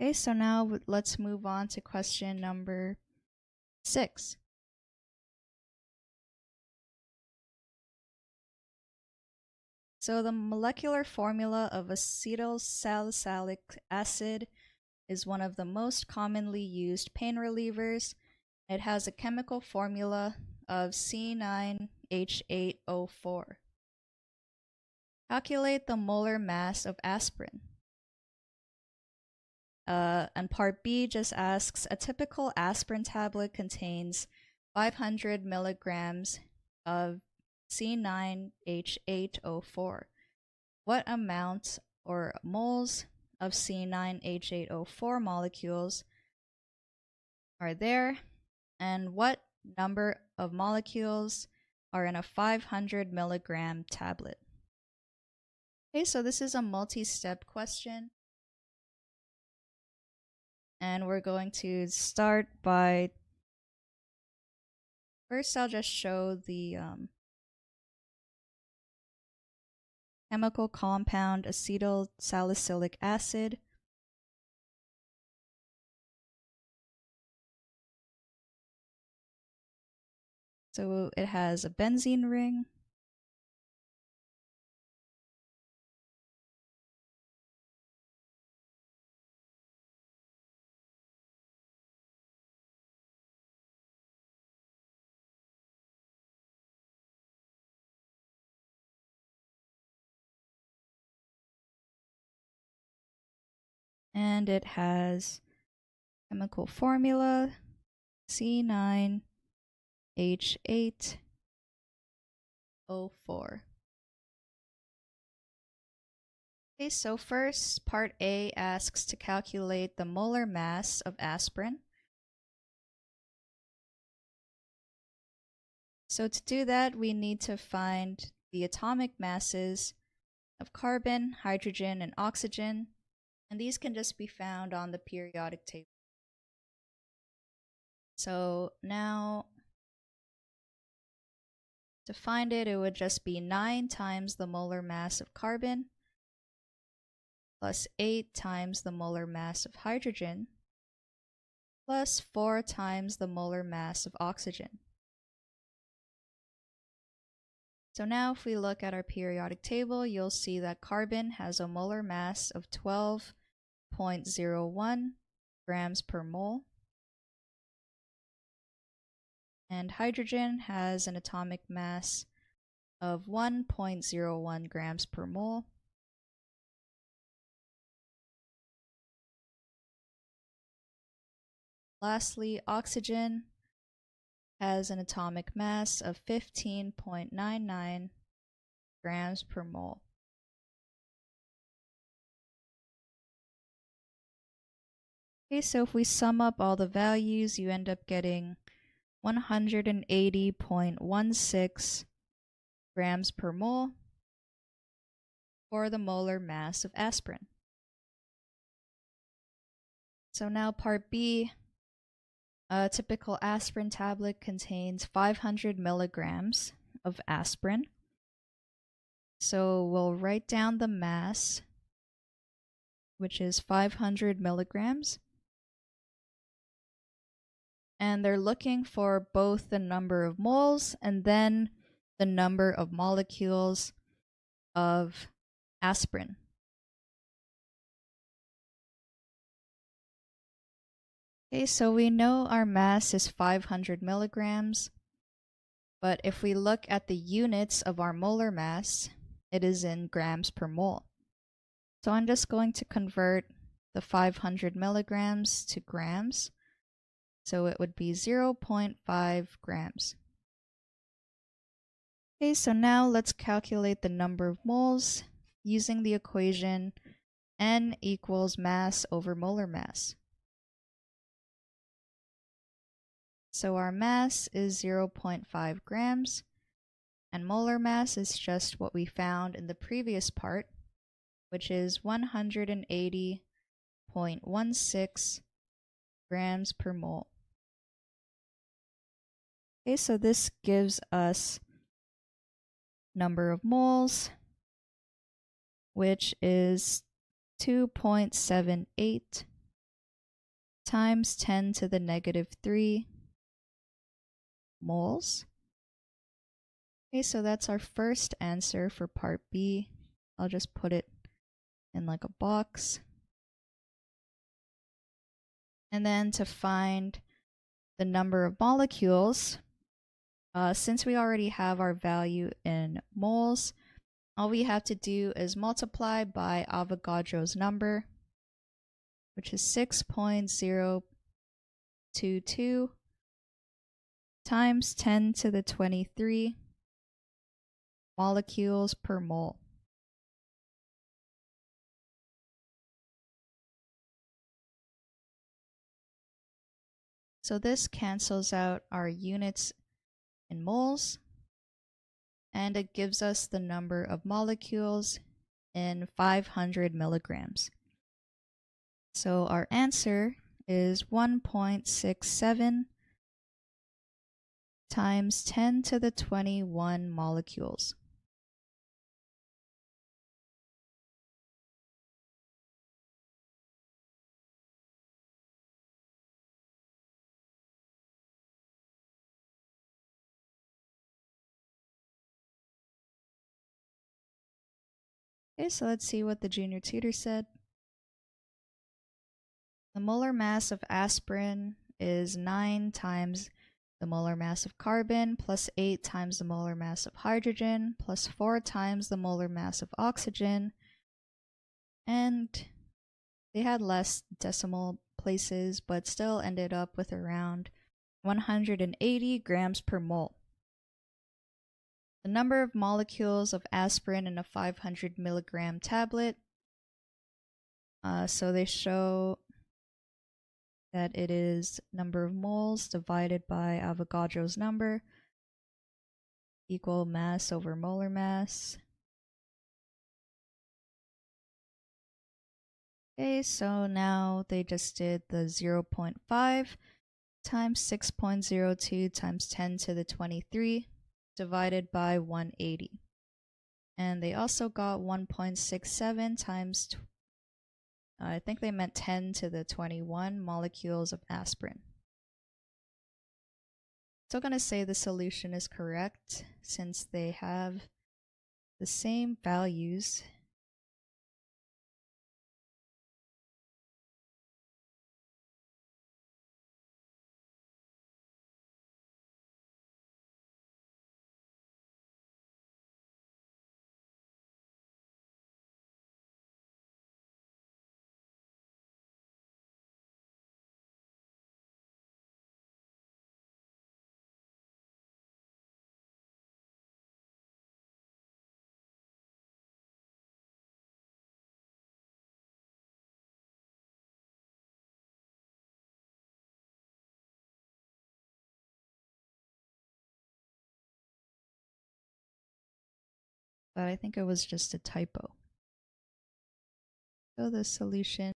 Okay, so now let's move on to question number six. So the molecular formula of acetyl salicylic acid is one of the most commonly used pain relievers. It has a chemical formula of C9H8O4. Calculate the molar mass of aspirin. Uh, and part B just asks a typical aspirin tablet contains 500 milligrams of C9H8O4. What amount or moles of C9H8O4 molecules are there? And what number of molecules are in a 500 milligram tablet? Okay, so this is a multi-step question. And we're going to start by first I'll just show the um, chemical compound acetyl salicylic acid. So it has a benzene ring. And it has chemical formula C9H8O4. Okay, so first, part A asks to calculate the molar mass of aspirin. So to do that, we need to find the atomic masses of carbon, hydrogen, and oxygen and these can just be found on the periodic table. So now to find it, it would just be 9 times the molar mass of carbon plus 8 times the molar mass of hydrogen plus 4 times the molar mass of oxygen. So now if we look at our periodic table, you'll see that carbon has a molar mass of 12 0.01 grams per mole. And hydrogen has an atomic mass of 1.01 grams per mole. Lastly, oxygen has an atomic mass of 15.99 grams per mole. Okay, so if we sum up all the values, you end up getting 180.16 grams per mole for the molar mass of aspirin. So now part B, a typical aspirin tablet contains 500 milligrams of aspirin. So we'll write down the mass, which is 500 milligrams and they're looking for both the number of moles and then the number of molecules of aspirin. Okay, so we know our mass is 500 milligrams, but if we look at the units of our molar mass, it is in grams per mole. So I'm just going to convert the 500 milligrams to grams. So it would be 0.5 grams. Okay, so now let's calculate the number of moles using the equation N equals mass over molar mass. So our mass is 0.5 grams, and molar mass is just what we found in the previous part, which is 180.16 grams per mole. Okay, so this gives us number of moles, which is 2.78 times 10 to the negative 3 moles. Okay, so that's our first answer for part B. I'll just put it in like a box. And then to find the number of molecules, uh, since we already have our value in moles, all we have to do is multiply by Avogadro's number, which is 6.022 times 10 to the 23 molecules per mole. So this cancels out our units in moles and it gives us the number of molecules in 500 milligrams. So our answer is 1.67 times 10 to the 21 molecules. Okay, so let's see what the junior tutor said. The molar mass of aspirin is 9 times the molar mass of carbon plus 8 times the molar mass of hydrogen plus 4 times the molar mass of oxygen. And they had less decimal places, but still ended up with around 180 grams per mole. The number of molecules of aspirin in a 500 milligram tablet. Uh, so they show that it is number of moles divided by Avogadro's number equal mass over molar mass. Okay, so now they just did the 0.5 times 6.02 times 10 to the 23 divided by 180. And they also got 1.67 times, I think they meant 10 to the 21 molecules of aspirin. Still going to say the solution is correct since they have the same values but I think it was just a typo. So the solution